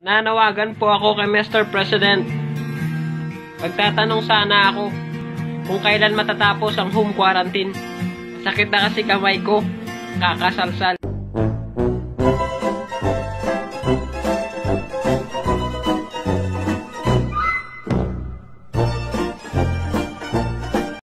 Nanawagan po ako kay Mr. President. Magtatanong sana ako kung kailan matatapos ang home quarantine. Sakit na kasi kamay ko. Kakasalsal.